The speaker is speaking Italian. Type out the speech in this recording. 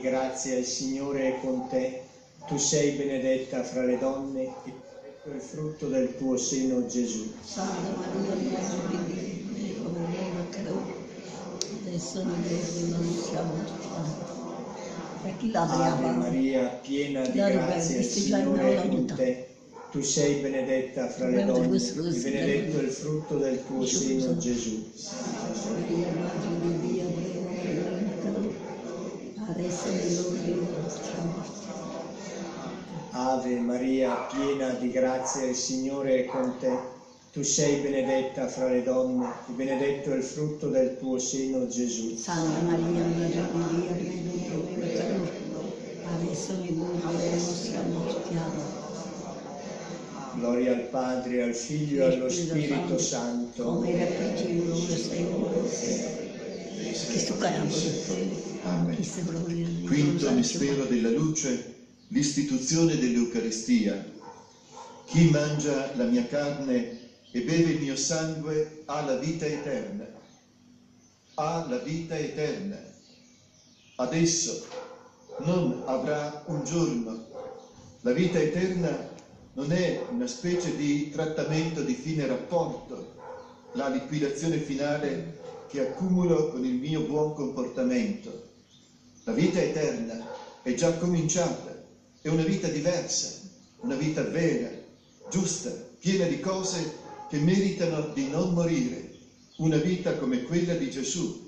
Grazie al Signore è con te, tu sei benedetta fra le donne e benedetto è il frutto del tuo seno Gesù. Santa Maria, Madre di Dio, adesso non Ave? Maria, piena di grazia, il Signore è con te. Tu sei benedetta fra le donne e benedetto è il frutto del tuo seno Gesù. Gesù. Maria, Ave Maria, piena di grazia, il Signore è con te. Tu sei benedetta fra le donne e benedetto è il frutto del tuo seno Gesù. Santa Maria, Madre di Dio, per peccatori, adesso nell'ora della nostra morte. Gloria al Padre, al Figlio e allo Spirito Santo. come era per Dio, ora sempre. Che sto cagando Amen. Quinto mistero della luce, l'istituzione dell'Eucaristia. Chi mangia la mia carne e beve il mio sangue ha la vita eterna. Ha la vita eterna. Adesso non avrà un giorno. La vita eterna non è una specie di trattamento di fine rapporto, la liquidazione finale che accumulo con il mio buon comportamento. La vita eterna è già cominciata, è una vita diversa, una vita vera, giusta, piena di cose che meritano di non morire, una vita come quella di Gesù,